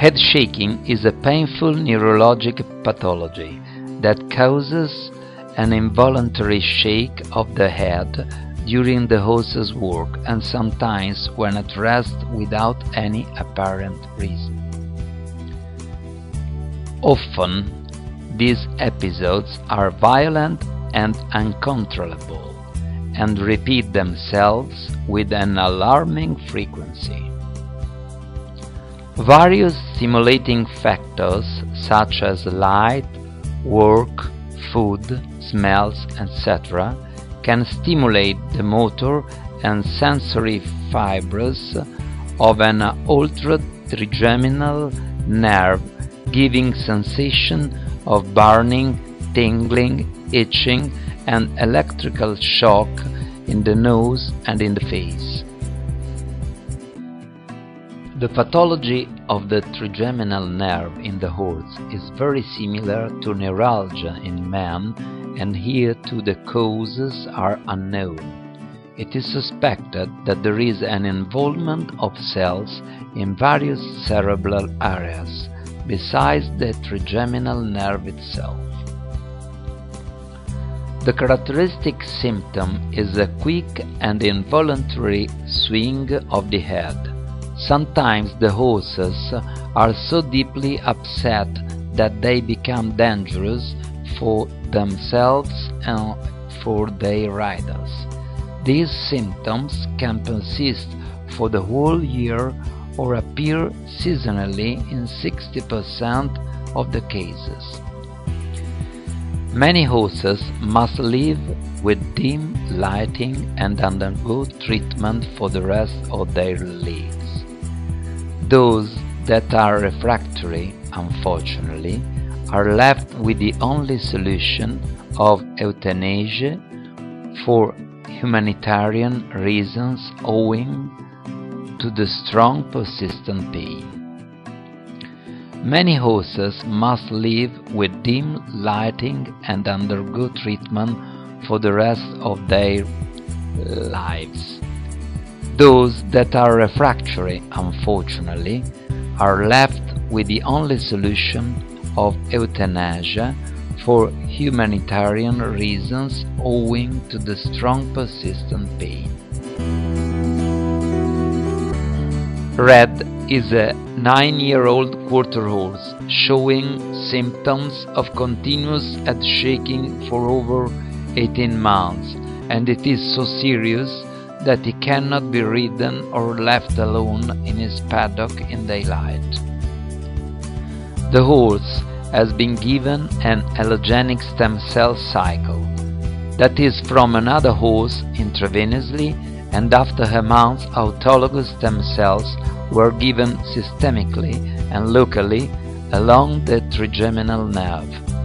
Head shaking is a painful neurologic pathology that causes an involuntary shake of the head during the horse's work and sometimes when at rest without any apparent reason. Often, these episodes are violent and uncontrollable and repeat themselves with an alarming frequency. Various stimulating factors such as light, work, food, smells, etc. can stimulate the motor and sensory fibers of an altered trigeminal nerve giving sensation of burning, tingling, itching and electrical shock in the nose and in the face. The pathology of the trigeminal nerve in the horse is very similar to neuralgia in man and here too the causes are unknown. It is suspected that there is an involvement of cells in various cerebral areas besides the trigeminal nerve itself. The characteristic symptom is a quick and involuntary swing of the head. Sometimes the horses are so deeply upset that they become dangerous for themselves and for their riders. These symptoms can persist for the whole year or appear seasonally in 60% of the cases. Many horses must live with dim lighting and undergo treatment for the rest of their lives. Those that are refractory, unfortunately, are left with the only solution of euthanasia for humanitarian reasons owing to the strong persistent pain. Many horses must live with dim lighting and undergo treatment for the rest of their lives. Those that are refractory, unfortunately, are left with the only solution of euthanasia for humanitarian reasons owing to the strong persistent pain. Red is a nine-year-old quarter horse showing symptoms of continuous head shaking for over 18 months and it is so serious that he cannot be ridden or left alone in his paddock in daylight. The horse has been given an allogenic stem cell cycle, that is from another horse intravenously and after a month autologous stem cells were given systemically and locally along the trigeminal nerve.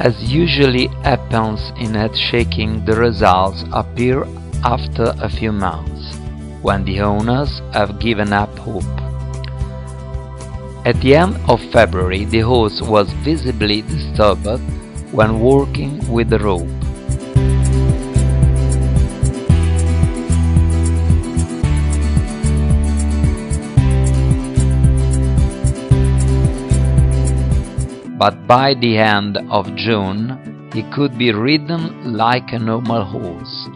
As usually happens in head shaking, the results appear after a few months, when the owners have given up hope. At the end of February, the horse was visibly disturbed when working with the rope. But by the end of June he could be ridden like a normal horse.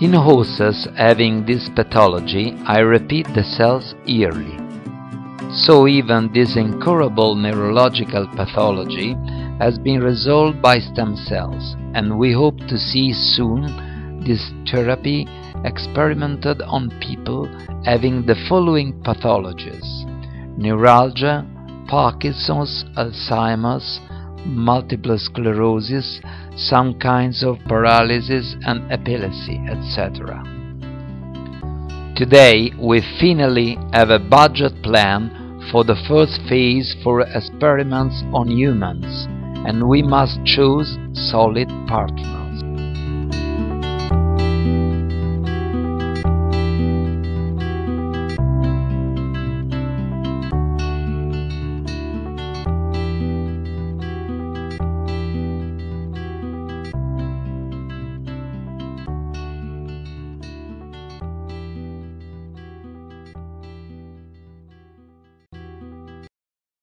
In horses having this pathology, I repeat the cells yearly. So even this incurable neurological pathology has been resolved by stem cells, and we hope to see soon this therapy experimented on people having the following pathologies neuralgia, Parkinson's, Alzheimer's, multiple sclerosis, some kinds of paralysis and epilepsy, etc. Today we finally have a budget plan for the first phase for experiments on humans and we must choose solid partners.